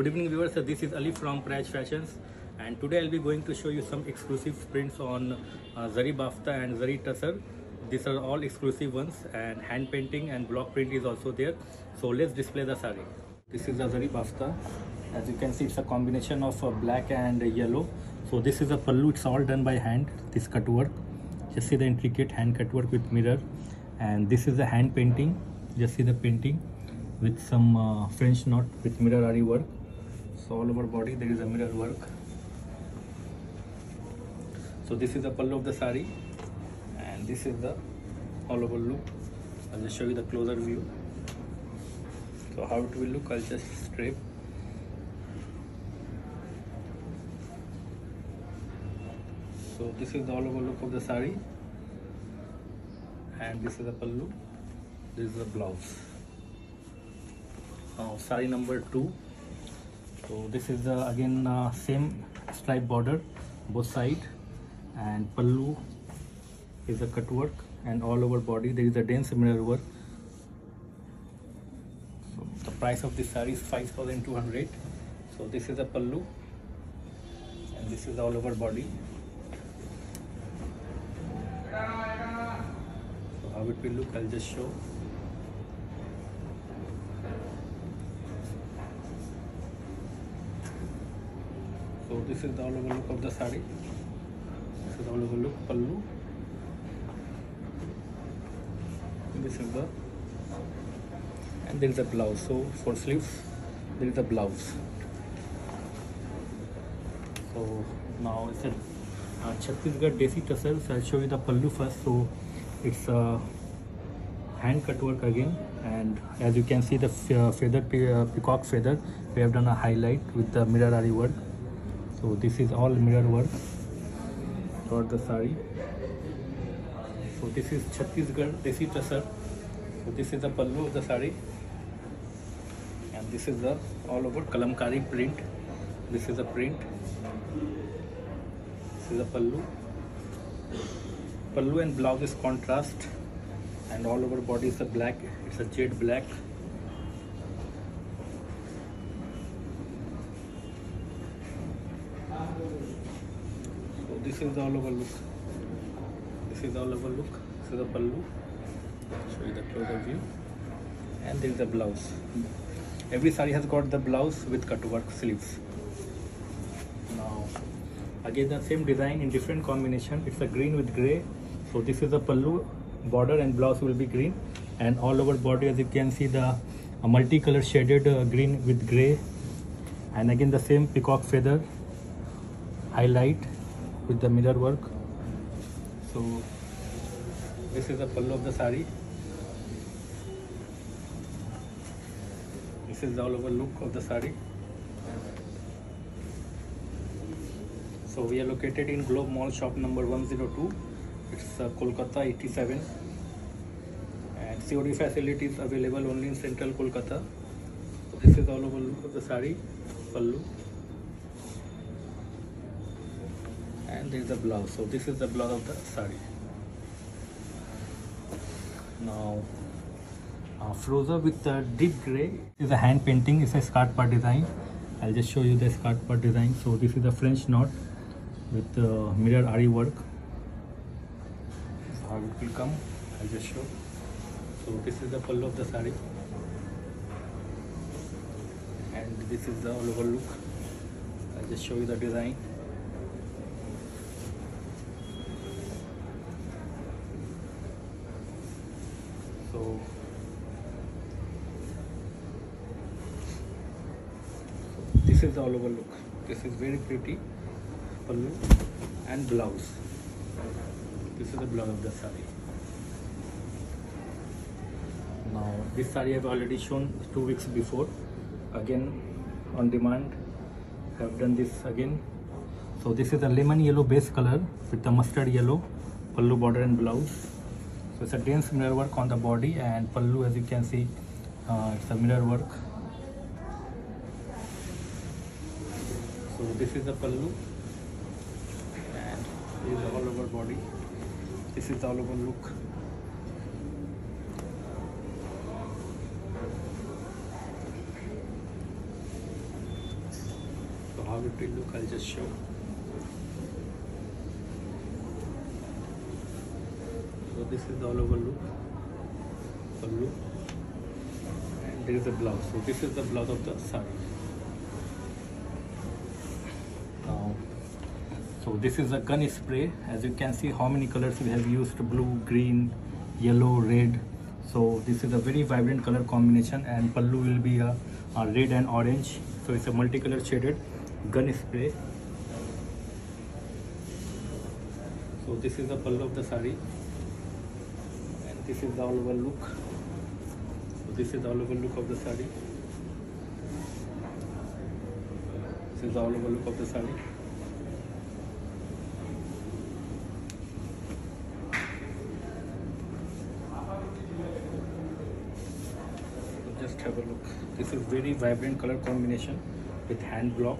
Good evening viewers, this is Ali from Prayash Fashions and today I'll be going to show you some exclusive prints on uh, Zari Bafta and Zari Tussar. These are all exclusive ones and hand painting and block print is also there. So let's display the sari. This is the Zari Bafta. As you can see it's a combination of uh, black and yellow. So this is a pallu, it's all done by hand, this cut work. Just see the intricate hand cut work with mirror and this is the hand painting. Just see the painting with some uh, French knot with mirror ari work. All over body there is a mirror work. So this is the pallu of the sari and this is the all over look. I'll just show you the closer view. So how it will look, I'll just strip. So this is the all over look of the sari and this is the pallu. This is the blouse. Now sari number two. So this is the again uh, same stripe border both side and pallu is a cut work and all over body there is a dense mirror work. So the price of this saree is 5200 So this is a pallu and this is all over body. So how it will look I'll just show. This is the all over look of the sari. This is the all over look pallu. This is the and there is a blouse. So for sleeves there is a blouse. So now it's a uh, Chhattisgarh Desi Tassels. I'll show you the pallu first. So it's a hand cut work again and as you can see the uh, feather uh, peacock feather we have done a highlight with the mirror work so this is all mirror work for the sari so this is chhattisgarh desi tasar so this is the pallu of the sari. And this is the all over kalamkari print. This is the print. This is the pallu. Pallu and blouse is contrast. And all over body is a black. It's a jade black this is the all over look. This is the all over look. This is the pallu. Show you the closer view. And there is the blouse. Every sari has got the blouse with cut work sleeves. Now again the same design in different combination. It's a green with gray. So this is the pallu. Border and blouse will be green. And all over body as you can see the uh, multicolor shaded uh, green with gray. And again the same peacock feather. Highlight with the mirror work so this is the pallu of the sari this is the all over look of the sari so we are located in globe mall shop number 102 it's uh, kolkata 87 and cod facilities available only in central kolkata so this is all over look of the sari pallu and there is the blouse. So this is the blouse of the sari. Now uh, Froza with the deep gray is a hand painting. It's a skirt part design. I'll just show you the skirt part design. So this is a French knot with uh, mirror ari work. How it will come. I'll just show. So this is the pallu of the sari. And this is the all over look. I'll just show you the design this is the all over look. This is very pretty. Pallu and blouse. This is the blouse of the sari. Now this sari i've already shown two weeks before. Again on demand. I've done this again. So this is a lemon yellow base color with the mustard yellow pallu border and blouse so it's a dense mirror work on the body and pallu as you can see uh, it's a mirror work. So this is the pallu. And this is the all over body. This is the all over look. So how it will look I'll just show this is the all over look. Pallu and there is a blouse. So this is the blouse of the sari now so this is a gun spray. As you can see how many colors we have used. Blue green yellow red. So this is a very vibrant color combination. And pallu will be a, a red and orange. So it's a multicolor shaded gun spray. So this is the pallu of the sari this is the all over look. So this is the all over look of the sari. This is the all over look of the sari. So just have a look. This is very vibrant color combination with hand block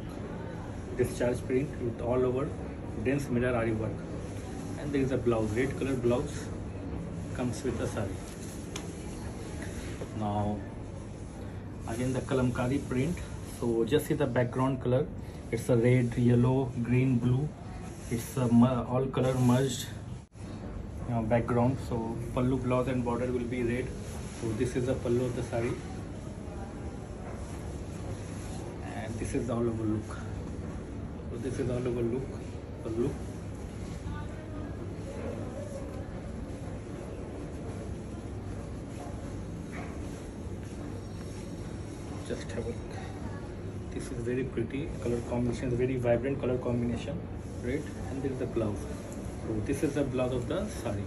discharge print with all over dense mirror ari work and there is a blouse red color blouse comes with the sari now again the kalamkari print so just see the background color it's a red yellow green blue it's a all color merged uh, background so pallu blouse and border will be red so this is the pallu of the sari this is the all over look so this is all over look pallu a this is very pretty color combination very vibrant color combination right? And this is the blouse. So this is the blouse of the sari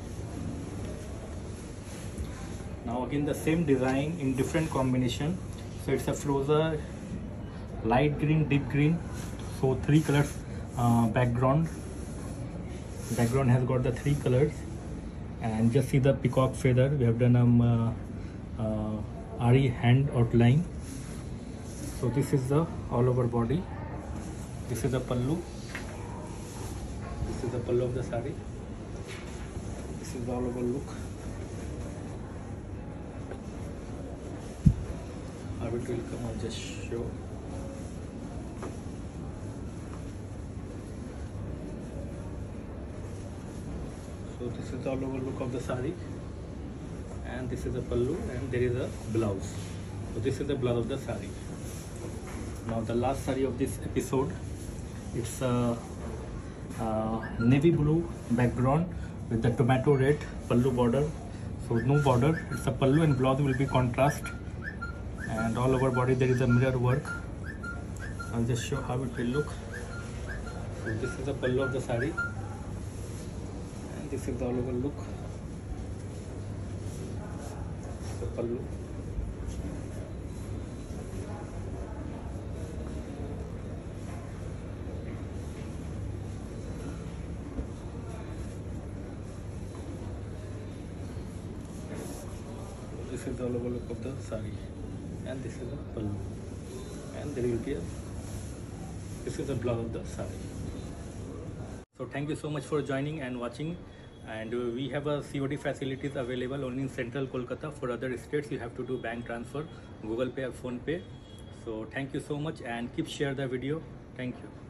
now again the same design in different combination. So it's a froza light green deep green. So three colors uh, background. Background has got the three colors. And just see the peacock feather. We have done um uh, uh, ari hand outline so this is the all over body. This is the pallu. This is the pallu of the sari. This is the all over look. It will come i'll just show. So this is the all over look of the sari. And this is the pallu and there is a blouse. So this is the blouse of the sari now the last sari of this episode it's a, uh navy blue background with the tomato red pallu border. So no border it's a pallu and blouse will be contrast. And all over body there is a mirror work. I'll just show how it will look. So this is the pallu of the sari. And this is the all over look. The pallu this is the all over look of the sari and this is the pallu and there will be a this is the blouse of the sari so thank you so much for joining and watching. And we have a COD facilities available only in central Kolkata. For other states you have to do bank transfer Google Pay or PhonePe. So thank you so much and keep share the video. Thank you